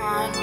on